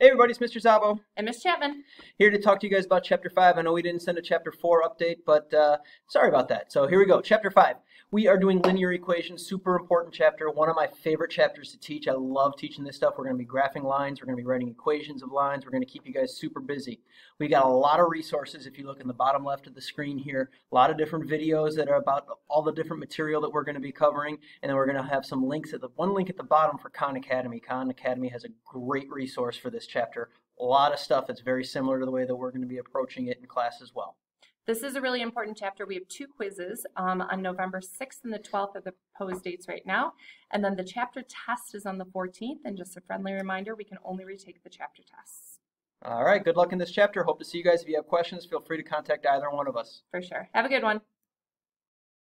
Hey everybody, it's Mr. Szabo And Miss Chapman. here to talk to you guys about Chapter 5. I know we didn't send a Chapter 4 update, but uh, sorry about that. So here we go. Chapter 5. We are doing linear equations, super important chapter, one of my favorite chapters to teach. I love teaching this stuff. We're going to be graphing lines, we're going to be writing equations of lines, we're going to keep you guys super busy. We got a lot of resources if you look in the bottom left of the screen here, a lot of different videos that are about all the different material that we're going to be covering, and then we're going to have some links at the one link at the bottom for Khan Academy. Khan Academy has a great resource for this chapter. A lot of stuff that's very similar to the way that we're going to be approaching it in class as well. This is a really important chapter. We have two quizzes um, on November 6th and the 12th are the proposed dates right now. And then the chapter test is on the 14th. And just a friendly reminder, we can only retake the chapter tests. All right, good luck in this chapter. Hope to see you guys. If you have questions, feel free to contact either one of us. For sure. Have a good one.